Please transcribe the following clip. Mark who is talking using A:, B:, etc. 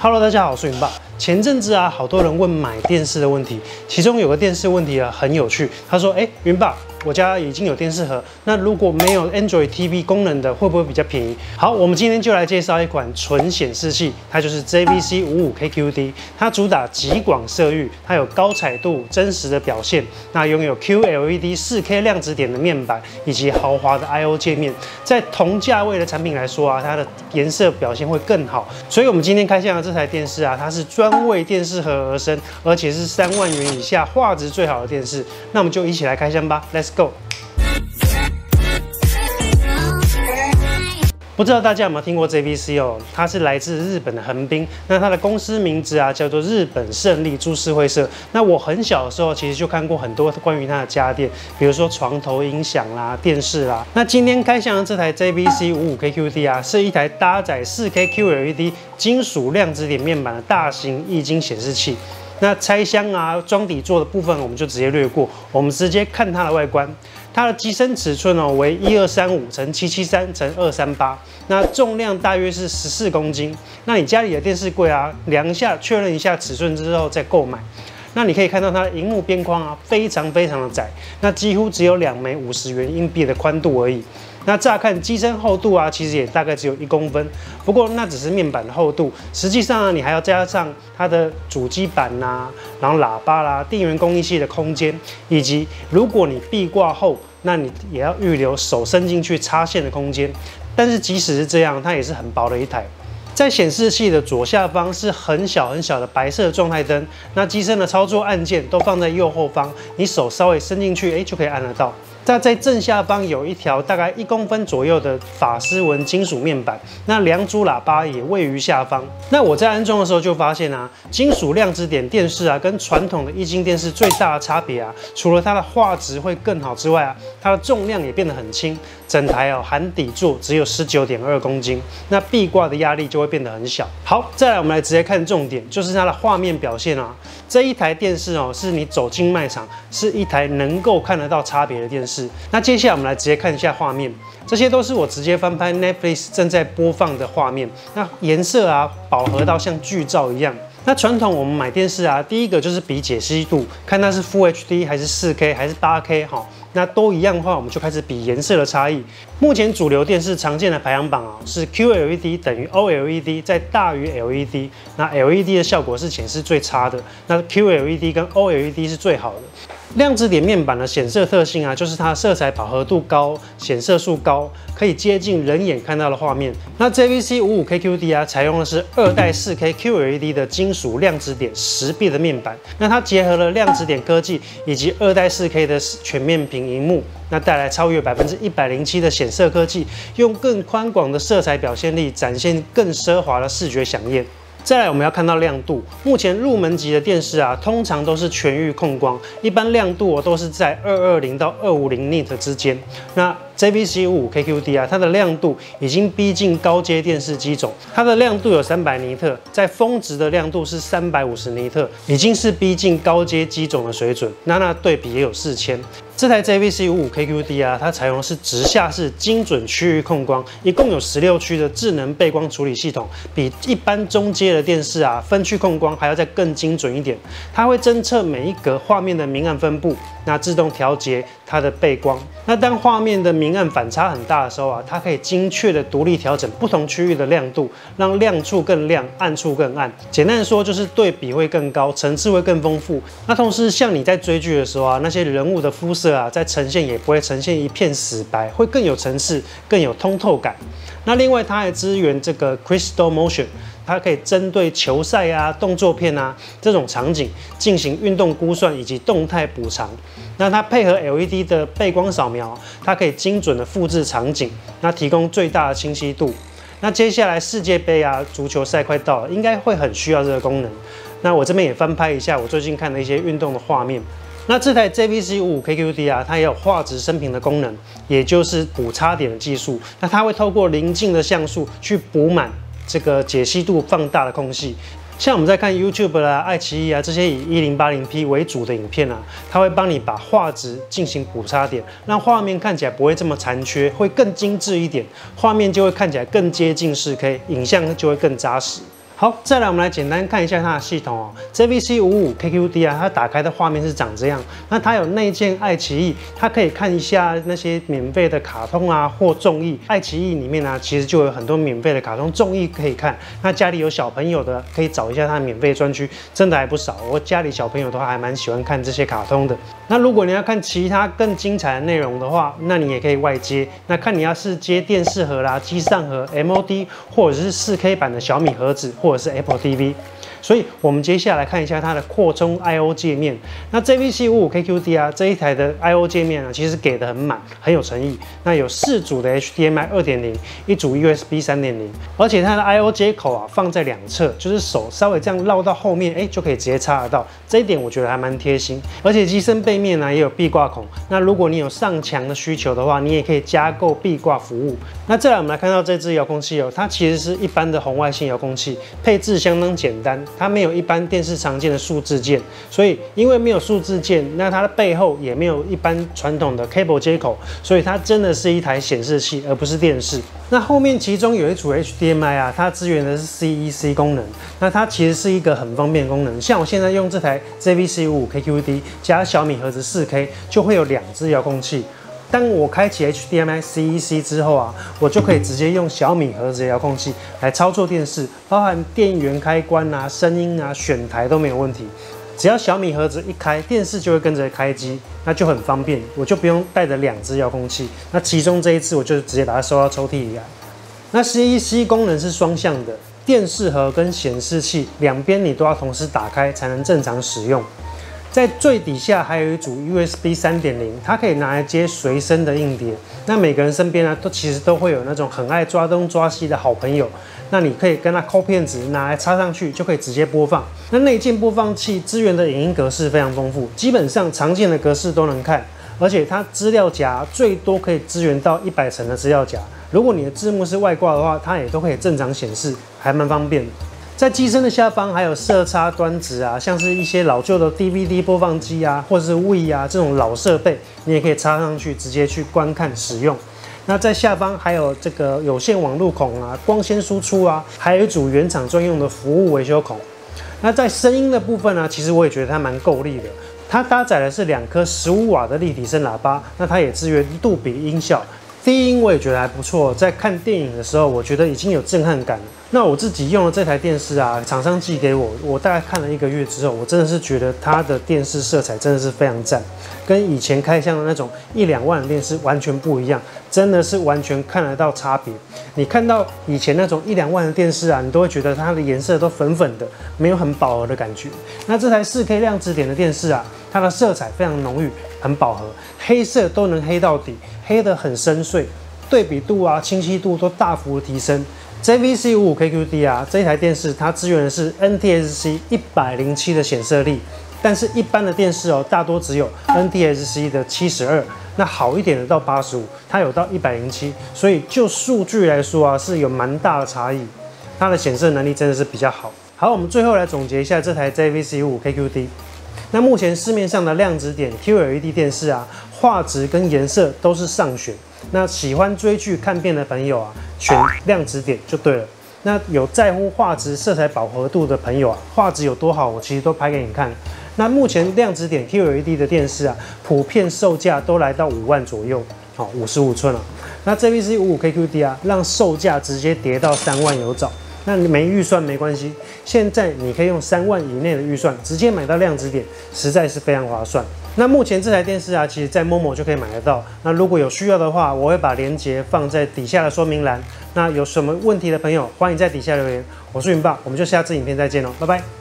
A: Hello，大家好，我是云爸。前阵子啊，好多人问买电视的问题，其中有个电视问题啊很有趣。他说：“哎，云爸，我家已经有电视盒，那如果没有 Android TV 功能的，会不会比较便宜？”好，我们今天就来介绍一款纯显示器，它就是 JVC 五五 KQD，它主打极广色域，它有高彩度、真实的表现，那拥有 QLED 四 K 量子点的面板以及豪华的 I/O 界面，在同价位的产品来说啊，它的颜色表现会更好。所以，我们今天开箱的这台电视啊，它是专为电视盒而生，而且是三万元以下画质最好的电视。那我们就一起来开箱吧，Let's go！不知道大家有没有听过 JVC 哦？它是来自日本的横滨，那它的公司名字啊叫做日本胜利株式会社。那我很小的时候其实就看过很多关于它的家电，比如说床头音响啦、电视啦。那今天开箱的这台 JVC 五五 KQD 啊，是一台搭载 4K QLED 金属量子点面板的大型液晶显示器。那拆箱啊、装底座的部分，我们就直接略过，我们直接看它的外观。它的机身尺寸哦为一二三五乘七七三乘二三八，那重量大约是十四公斤。那你家里的电视柜啊，量一下确认一下尺寸之后再购买。那你可以看到它的荧幕边框啊，非常非常的窄，那几乎只有两枚五十元硬币的宽度而已。那乍看机身厚度啊，其实也大概只有一公分。不过那只是面板的厚度，实际上啊你还要加上它的主机板呐，然后喇叭啦、电源供应器的空间，以及如果你壁挂后，那你也要预留手伸进去插线的空间。但是即使是这样，它也是很薄的一台。在显示器的左下方是很小很小的白色状态灯，那机身的操作按键都放在右后方，你手稍微伸进去，哎，就可以按得到。那在正下方有一条大概一公分左右的法丝纹金属面板，那两组喇叭也位于下方。那我在安装的时候就发现啊，金属量子点电视啊，跟传统的液晶电视最大的差别啊，除了它的画质会更好之外啊，它的重量也变得很轻。整台哦含底座只有十九点二公斤，那壁挂的压力就会变得很小。好，再来我们来直接看重点，就是它的画面表现啊。这一台电视哦，是你走进卖场，是一台能够看得到差别的电视。那接下来我们来直接看一下画面，这些都是我直接翻拍 Netflix 正在播放的画面。那颜色啊，饱和到像剧照一样。那传统我们买电视啊，第一个就是比解析度，看它是 Full HD 还是 4K 还是 8K 哈。那都一样的话，我们就开始比颜色的差异。目前主流电视常见的排行榜啊，是 QLED 等于 OLED 再大于 LED。那 LED 的效果是显示最差的，那 QLED 跟 OLED 是最好的。亮指点面板的显色特性啊，就是它色彩饱和度高，显色数高，可以接近人眼看到的画面。那 JVC 五五 KQD 啊，采用的是二代四 K QLED 的金属量子点十倍的面板，那它结合了量子点科技以及二代四 K 的全面屏荧幕，那带来超越百分之一百零七的显色科技，用更宽广的色彩表现力，展现更奢华的视觉响应。再来，我们要看到亮度。目前入门级的电视啊，通常都是全域控光，一般亮度都是在二二零到二五零 nit 之间。那 JVC 五 KQD 啊，它的亮度已经逼近高阶电视机种，它的亮度有三百尼特，在峰值的亮度是三百五十尼特，已经是逼近高阶机种的水准。那那对比也有四千。这台 JVC 五五 KQD 啊，它采用的是直下式精准区域控光，一共有十六区的智能背光处理系统，比一般中阶的电视啊分区控光还要再更精准一点。它会侦测每一格画面的明暗分布，那自动调节它的背光。那当画面的明暗反差很大的时候啊，它可以精确的独立调整不同区域的亮度，让亮处更亮，暗处更暗。简单的说，就是对比会更高，层次会更丰富。那同时，像你在追剧的时候啊，那些人物的肤色。啊，在呈现也不会呈现一片死白，会更有层次，更有通透感。那另外，它还支援这个 Crystal Motion，它可以针对球赛啊、动作片啊这种场景进行运动估算以及动态补偿。那它配合 LED 的背光扫描，它可以精准的复制场景，那提供最大的清晰度。那接下来世界杯啊，足球赛快到了，应该会很需要这个功能。那我这边也翻拍一下我最近看的一些运动的画面。那这台 JVC 五五 KQD 啊，它也有画质升平的功能，也就是补差点的技术。那它会透过临近的像素去补满这个解析度放大的空隙。像我们在看 YouTube 啦、爱奇艺啊这些以一零八零 P 为主的影片啊，它会帮你把画质进行补差点，让画面看起来不会这么残缺，会更精致一点，画面就会看起来更接近 4K，影像就会更扎实。好，再来我们来简单看一下它的系统哦。JVC 五五 KQD 啊，它打开的画面是长这样。那它有内建爱奇艺，它可以看一下那些免费的卡通啊或综艺。爱奇艺里面呢，其实就有很多免费的卡通综艺可以看。那家里有小朋友的，可以找一下它的免费专区，真的还不少。我家里小朋友的话，还蛮喜欢看这些卡通的。那如果你要看其他更精彩的内容的话，那你也可以外接。那看你要是接电视盒啦、机上盒、MOD 或者是 4K 版的小米盒子。或者是 Apple TV，所以我们接下来看一下它的扩充 I/O 界面。那 JVC 五五 KQD 啊这一台的 I/O 界面呢，其实给的很满，很有诚意。那有四组的 HDMI 二点零，一组 USB 三点零，而且它的 I/O 接口啊放在两侧，就是手稍微这样绕到后面，哎就可以直接插得到。这一点我觉得还蛮贴心。而且机身背面呢也有壁挂孔。那如果你有上墙的需求的话，你也可以加购壁挂服务。那再来我们来看到这支遥控器哦，它其实是一般的红外线遥控器。配置相当简单，它没有一般电视常见的数字键，所以因为没有数字键，那它的背后也没有一般传统的 cable 接口，所以它真的是一台显示器，而不是电视。那后面其中有一组 HDMI 啊，它支援的是 CEC 功能，那它其实是一个很方便功能。像我现在用这台 JVC 五 KQD 加小米盒子 4K，就会有两只遥控器。当我开启 HDMI CEC 之后啊，我就可以直接用小米盒子遥控器来操作电视，包含电源开关啊、声音啊、选台都没有问题。只要小米盒子一开，电视就会跟着开机，那就很方便，我就不用带着两只遥控器。那其中这一次我就直接把它收到抽屉里来。那 CEC 功能是双向的，电视盒跟显示器两边你都要同时打开才能正常使用。在最底下还有一组 USB 三点零，它可以拿来接随身的硬碟。那每个人身边呢，都其实都会有那种很爱抓东抓西的好朋友，那你可以跟他抠片子，拿来插上去就可以直接播放。那内建播放器支援的影音格式非常丰富，基本上常见的格式都能看，而且它资料夹最多可以支援到一百层的资料夹。如果你的字幕是外挂的话，它也都可以正常显示，还蛮方便。在机身的下方还有色差端子啊，像是一些老旧的 DVD 播放机啊，或者是 V 啊这种老设备，你也可以插上去直接去观看使用。那在下方还有这个有线网路孔啊、光纤输出啊，还有一组原厂专用的服务维修孔。那在声音的部分呢，其实我也觉得它蛮够力的。它搭载的是两颗十五瓦的立体声喇叭，那它也支援杜比音效。低音我也觉得还不错，在看电影的时候，我觉得已经有震撼感了。那我自己用了这台电视啊，厂商寄给我，我大概看了一个月之后，我真的是觉得它的电视色彩真的是非常赞，跟以前开箱的那种一两万的电视完全不一样，真的是完全看得到差别。你看到以前那种一两万的电视啊，你都会觉得它的颜色都粉粉的，没有很饱和的感觉。那这台 4K 量子点的电视啊，它的色彩非常浓郁，很饱和，黑色都能黑到底。黑的很深邃，对比度啊、清晰度都大幅提升。JVC 五五 KQD 啊，这台电视它支援的是 NTSC 一百零七的显色力，但是一般的电视哦，大多只有 NTSC 的七十二，那好一点的到八十五，它有到一百零七，所以就数据来说啊，是有蛮大的差异。它的显色能力真的是比较好。好，我们最后来总结一下这台 JVC 五五 KQD。那目前市面上的量子点 QLED 电视啊。画质跟颜色都是上选，那喜欢追剧看片的朋友啊，选量子点就对了。那有在乎画质、色彩饱和度的朋友啊，画质有多好，我其实都拍给你看。那目前量子点 QLED 的电视啊，普遍售价都来到五万左右，好，五十五寸了。那 JVC 五五 KQD 啊，让售价直接跌到三万有找。那你没预算没关系，现在你可以用三万以内的预算直接买到量子点，实在是非常划算。那目前这台电视啊，其实在某某就可以买得到。那如果有需要的话，我会把链接放在底下的说明栏。那有什么问题的朋友，欢迎在底下留言。我是云爸，我们就下次影片再见喽，拜拜。